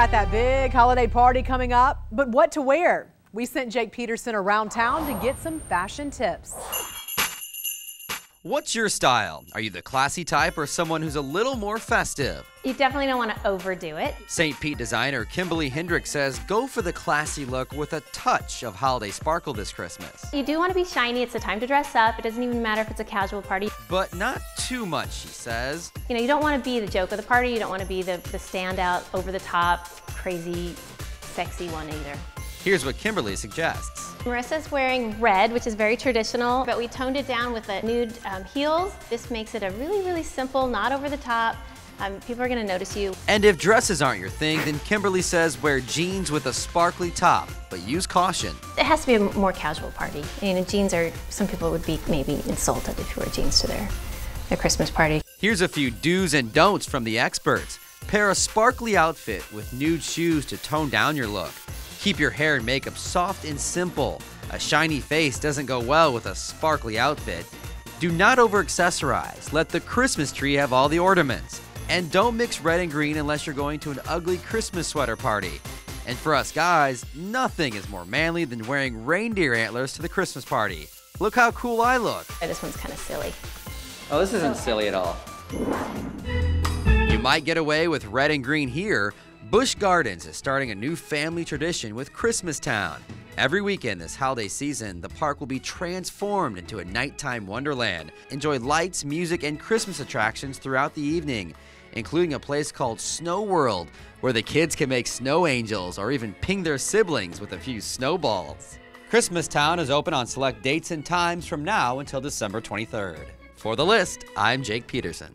got that big holiday party coming up, but what to wear? We sent Jake Peterson around town to get some fashion tips. What's your style? Are you the classy type or someone who's a little more festive? You definitely don't want to overdo it. St. Pete designer Kimberly Hendrix says go for the classy look with a touch of holiday sparkle this Christmas. You do want to be shiny. It's a time to dress up. It doesn't even matter if it's a casual party. But not too much, she says. You know, you don't want to be the joke of the party. You don't want to be the, the standout, over the top, crazy, sexy one either. Here's what Kimberly suggests. Marissa's wearing red, which is very traditional, but we toned it down with the nude um, heels. This makes it a really, really simple, not over the top. Um, people are gonna notice you. And if dresses aren't your thing, then Kimberly says wear jeans with a sparkly top, but use caution. It has to be a more casual party. You know, jeans are, some people would be maybe insulted if you wear jeans to their, their Christmas party. Here's a few do's and don'ts from the experts. Pair a sparkly outfit with nude shoes to tone down your look. Keep your hair and makeup soft and simple. A shiny face doesn't go well with a sparkly outfit. Do not over accessorize. Let the Christmas tree have all the ornaments. And don't mix red and green unless you're going to an ugly Christmas sweater party. And for us guys, nothing is more manly than wearing reindeer antlers to the Christmas party. Look how cool I look. This one's kind of silly. Oh, this isn't silly at all. You might get away with red and green here, Busch Gardens is starting a new family tradition with Christmas Town. Every weekend this holiday season, the park will be transformed into a nighttime wonderland. Enjoy lights, music, and Christmas attractions throughout the evening, including a place called Snow World, where the kids can make snow angels or even ping their siblings with a few snowballs. Christmas Town is open on select dates and times from now until December 23rd. For the list, I'm Jake Peterson.